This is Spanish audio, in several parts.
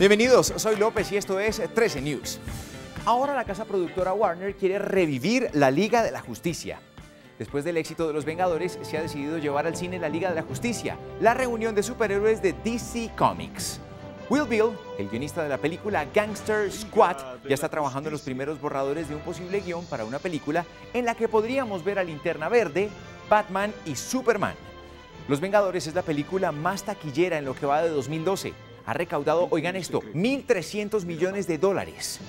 Bienvenidos, soy López y esto es 13 News. Ahora la casa productora Warner quiere revivir la Liga de la Justicia. Después del éxito de Los Vengadores, se ha decidido llevar al cine la Liga de la Justicia, la reunión de superhéroes de DC Comics. Will Bill, el guionista de la película Gangster Squad, ya está trabajando en los primeros borradores de un posible guion para una película en la que podríamos ver a Linterna Verde, Batman y Superman. Los Vengadores es la película más taquillera en lo que va de 2012 ha recaudado, oigan esto, 1.300 millones de dólares.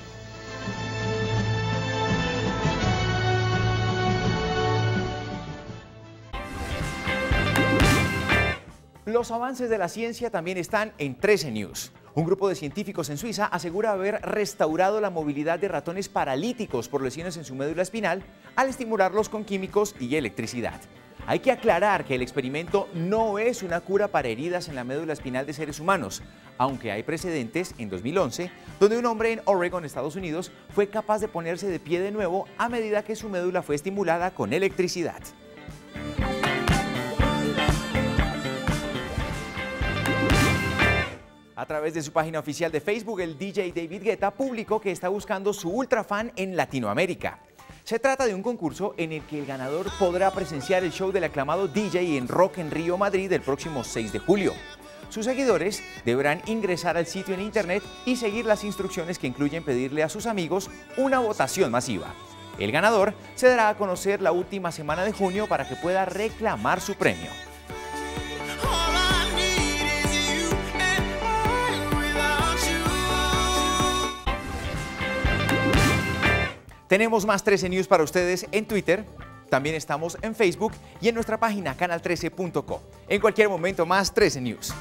Los avances de la ciencia también están en 13 News. Un grupo de científicos en Suiza asegura haber restaurado la movilidad de ratones paralíticos por lesiones en su médula espinal al estimularlos con químicos y electricidad. Hay que aclarar que el experimento no es una cura para heridas en la médula espinal de seres humanos, aunque hay precedentes en 2011 donde un hombre en Oregon, Estados Unidos, fue capaz de ponerse de pie de nuevo a medida que su médula fue estimulada con electricidad. A través de su página oficial de Facebook, el DJ David Guetta publicó que está buscando su ultra fan en Latinoamérica. Se trata de un concurso en el que el ganador podrá presenciar el show del aclamado DJ en Rock en Río Madrid el próximo 6 de julio. Sus seguidores deberán ingresar al sitio en internet y seguir las instrucciones que incluyen pedirle a sus amigos una votación masiva. El ganador se dará a conocer la última semana de junio para que pueda reclamar su premio. Tenemos más 13 News para ustedes en Twitter, también estamos en Facebook y en nuestra página canal13.co. En cualquier momento más 13 News.